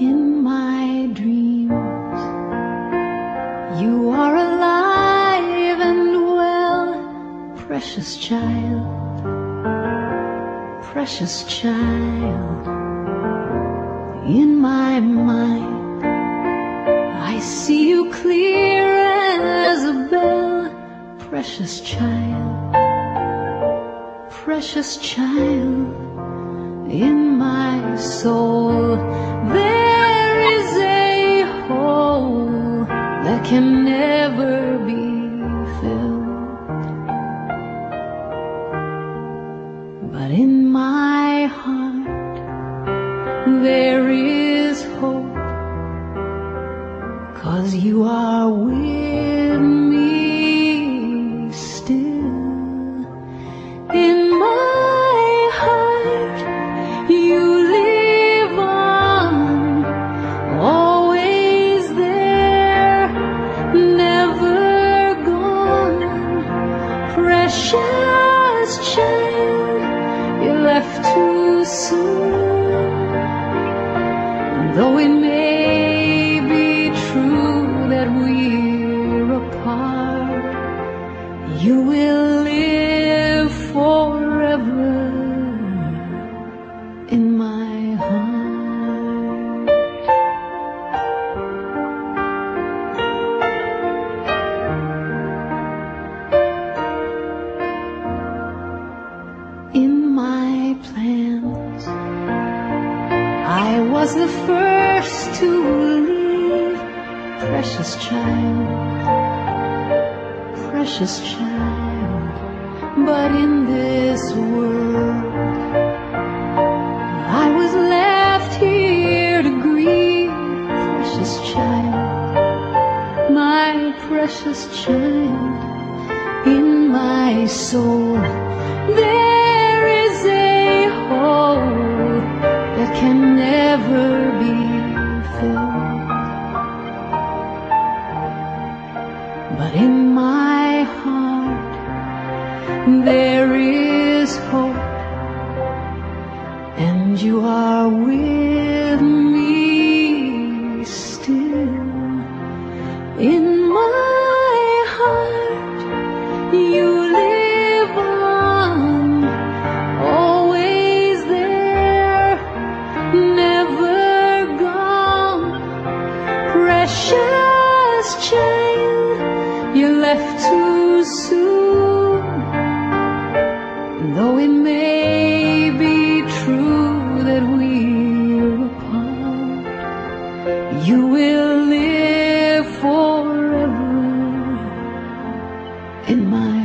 in my dreams. You are alive and well, precious child, precious child. In my mind, I see you clear as a bell, precious child, precious child in my soul. There can never be filled. But in my heart, there is hope, cause you are with Child, you left too soon. And Though it may be true that we're apart, you will live was the first to leave, precious child, precious child. But in this world, I was left here to grieve, precious child, my precious child. In my soul, there is a hole that can never be filled. But in my heart, there is hope, and you are with me still. In in my heart.